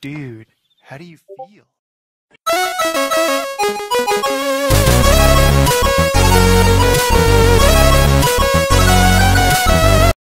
Dude, how do you feel?